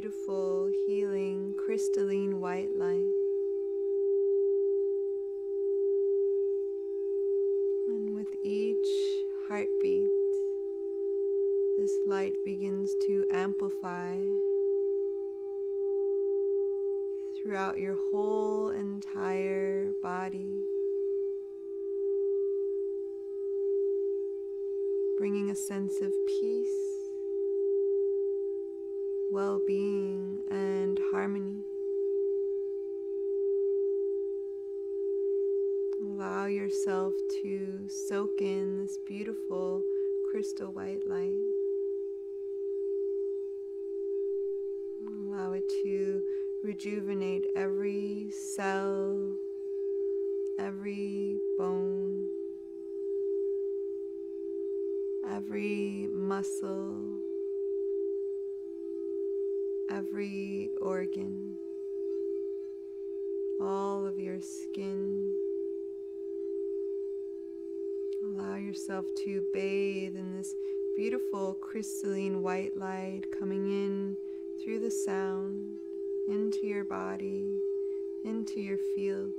Beautiful, healing, crystalline white light. And with each heartbeat, this light begins to amplify throughout your whole entire body. bringing a sense of peace, well being, and harmony. Allow yourself to soak in this beautiful crystal white light. Allow it to rejuvenate every cell, every bone every muscle, every organ, all of your skin. Allow yourself to bathe in this beautiful crystalline white light coming in through the sound into your body, into your field.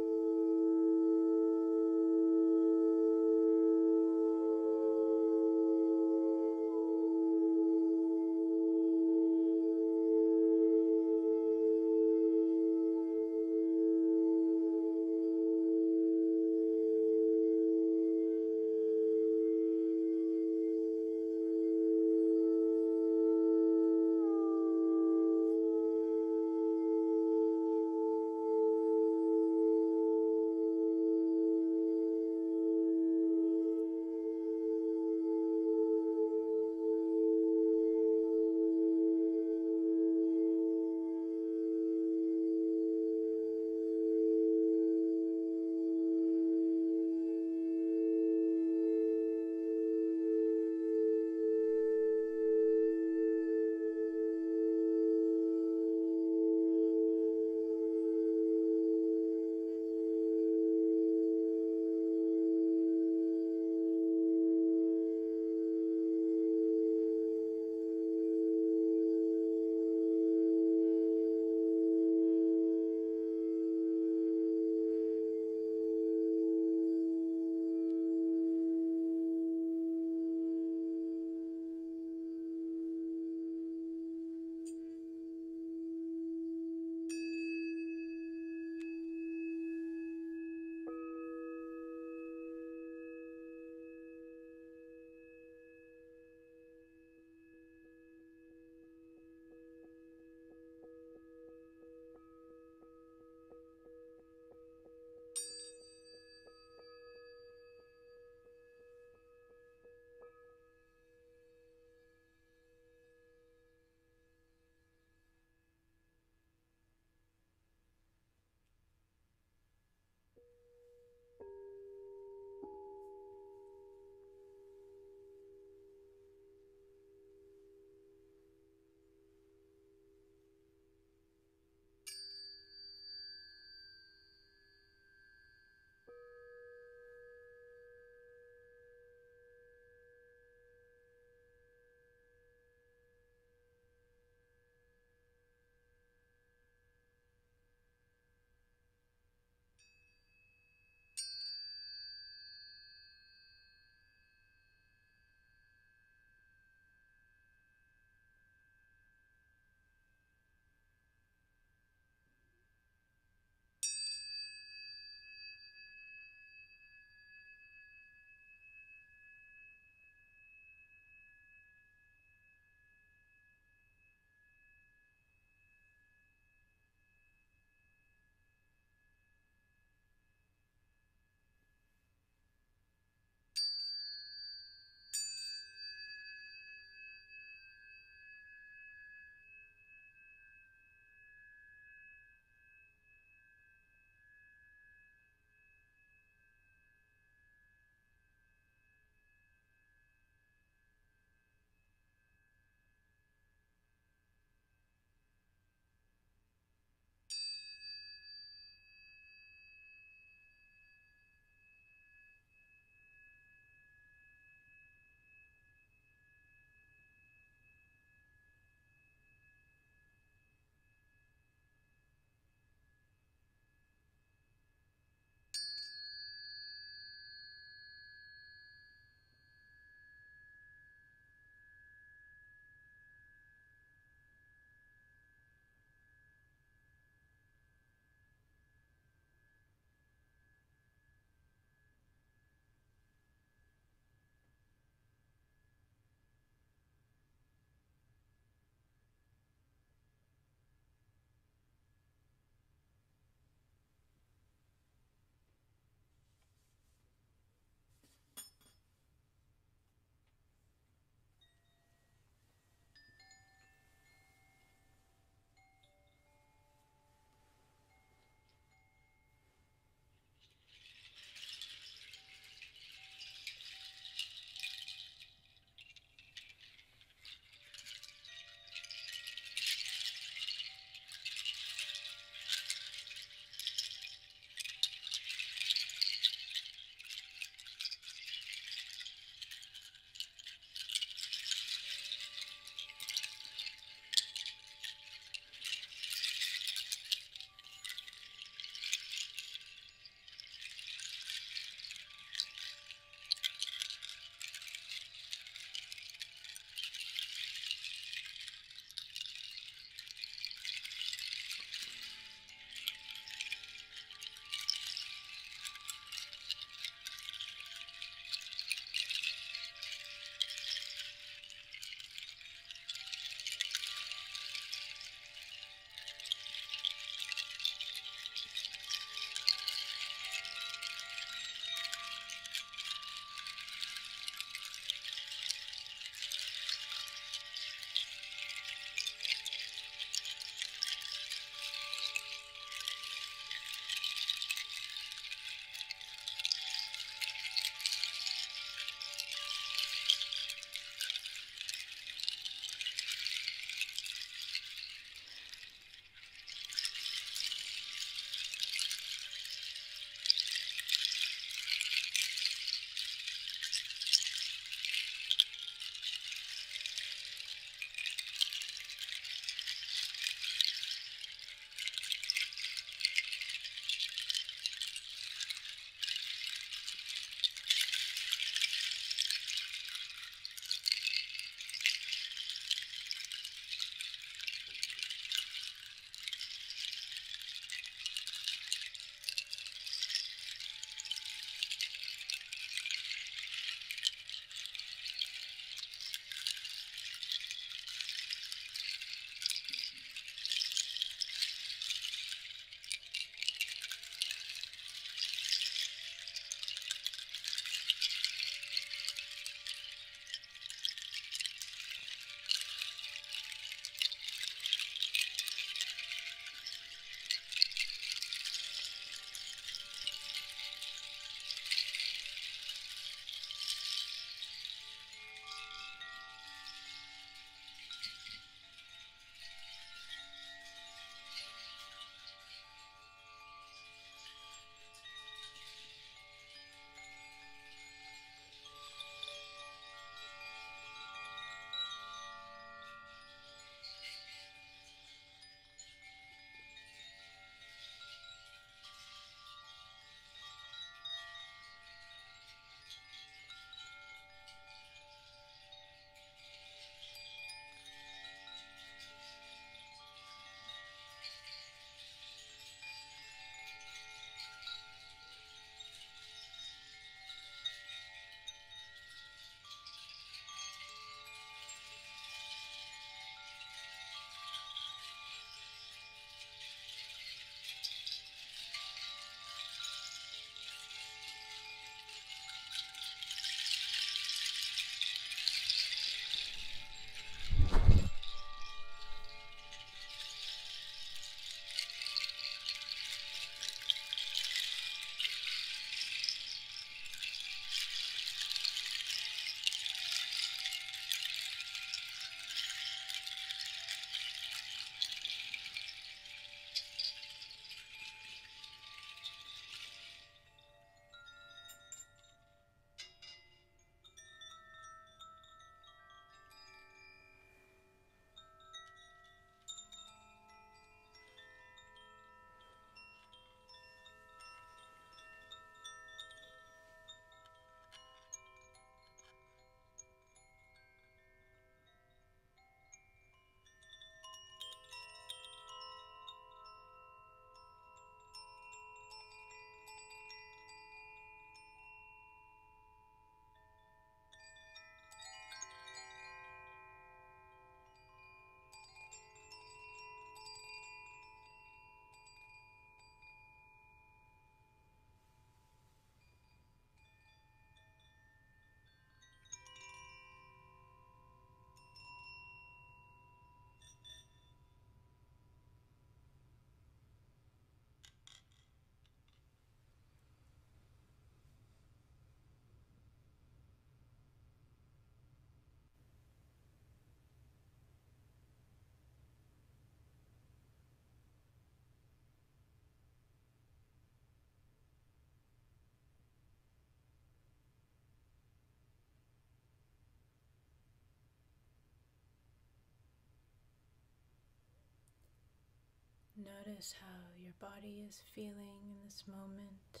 Notice how your body is feeling in this moment.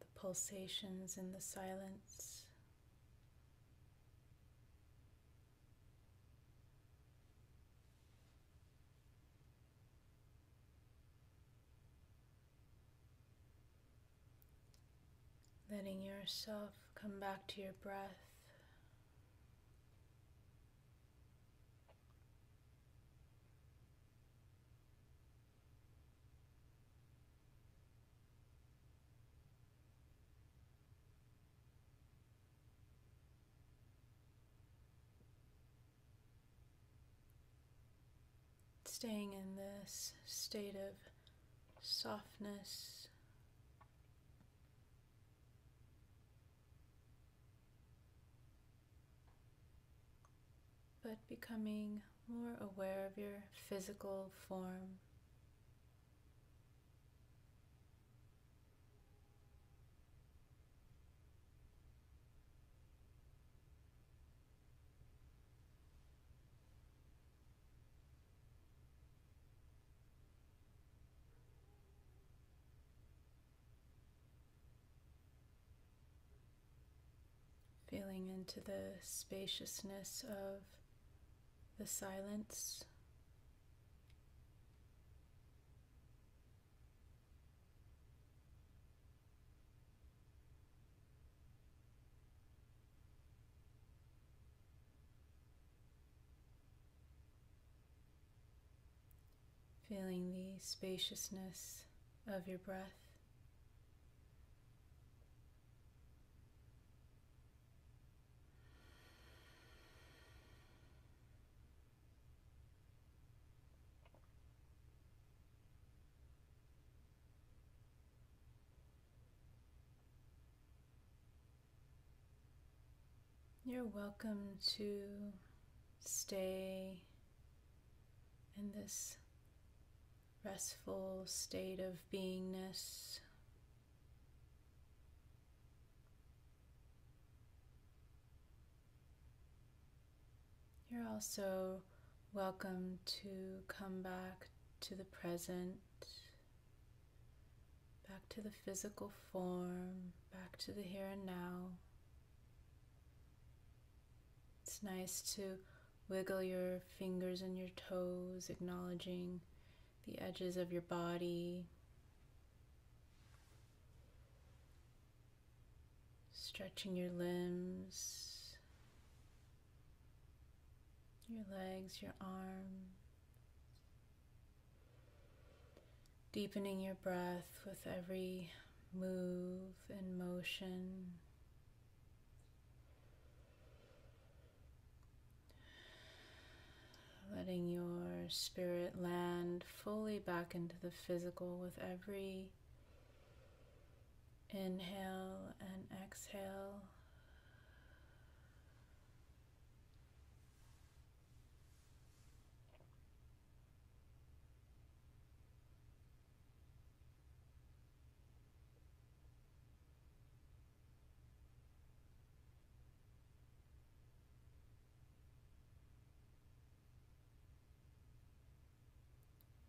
The pulsations in the silence. letting yourself come back to your breath. Staying in this state of softness but becoming more aware of your physical form. feeling into the spaciousness of the silence. Feeling the spaciousness of your breath. You're welcome to stay in this restful state of beingness. You're also welcome to come back to the present, back to the physical form, back to the here and now. It's nice to wiggle your fingers and your toes, acknowledging the edges of your body. Stretching your limbs, your legs, your arms. Deepening your breath with every move and motion. Letting your spirit land fully back into the physical with every inhale and exhale.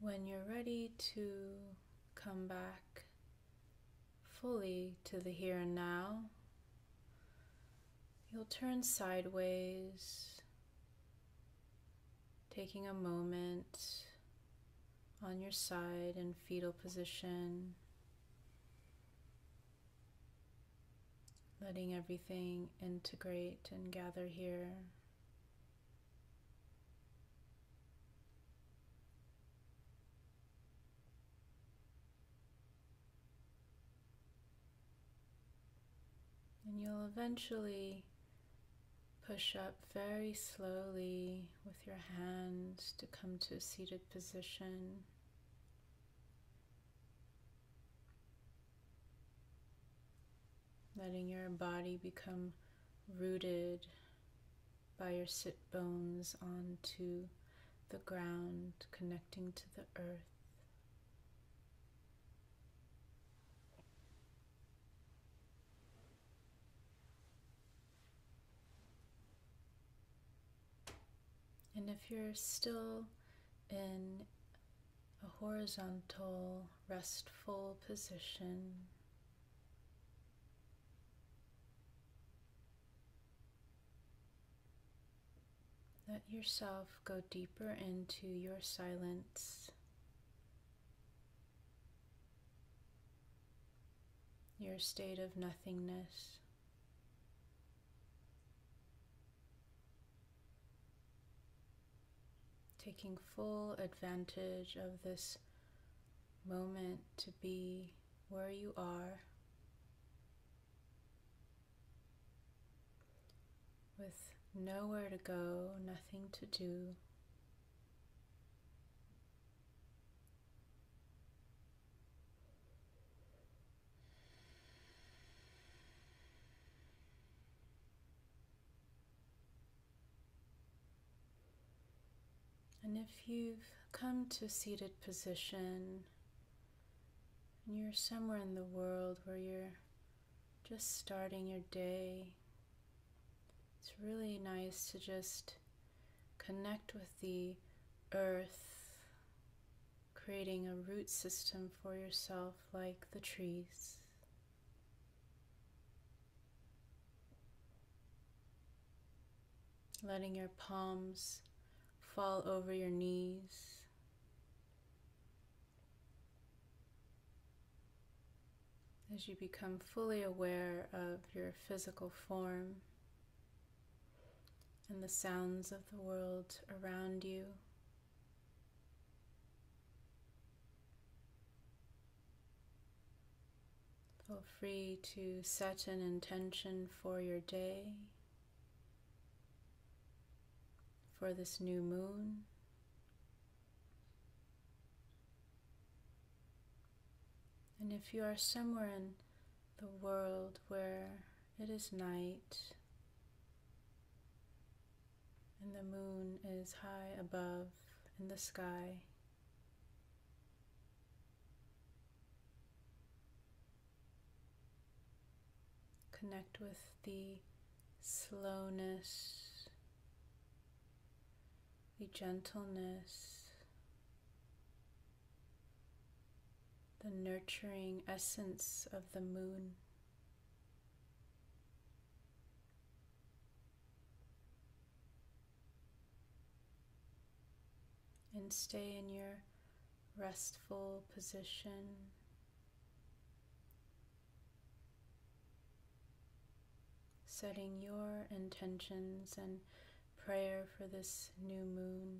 When you're ready to come back fully to the here and now, you'll turn sideways, taking a moment on your side in fetal position, letting everything integrate and gather here. And you'll eventually push up very slowly with your hands to come to a seated position. Letting your body become rooted by your sit bones onto the ground, connecting to the earth. And if you're still in a horizontal, restful position, let yourself go deeper into your silence. Your state of nothingness. Taking full advantage of this moment to be where you are with nowhere to go, nothing to do. If you've come to seated position and you're somewhere in the world where you're just starting your day, it's really nice to just connect with the earth, creating a root system for yourself like the trees. Letting your palms fall over your knees. As you become fully aware of your physical form and the sounds of the world around you. Feel free to set an intention for your day. For this new moon. And if you are somewhere in the world where it is night and the moon is high above in the sky, connect with the slowness the gentleness, the nurturing essence of the moon. And stay in your restful position. Setting your intentions and prayer for this new moon,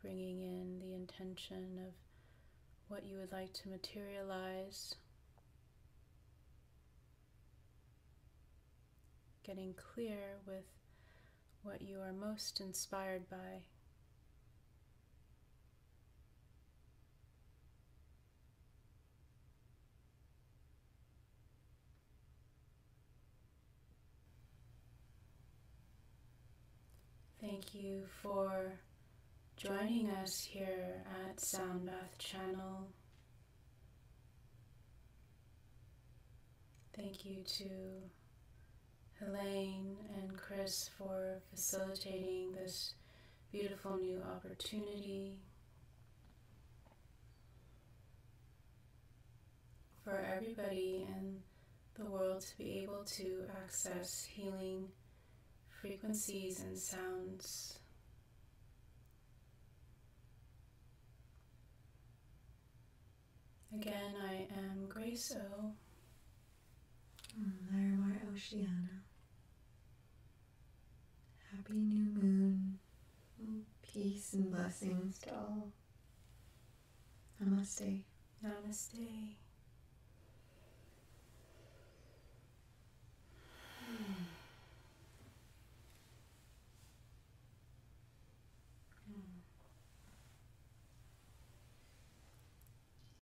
bringing in the intention of what you would like to materialize, getting clear with what you are most inspired by. Thank you for joining us here at Sound Bath Channel. Thank you to Helene and Chris for facilitating this beautiful new opportunity. For everybody in the world to be able to access healing frequencies and sounds. Again, I am Grace O. Mm, Oceana. Happy New Moon. Peace and blessings to all. Namaste. Namaste. Hmm.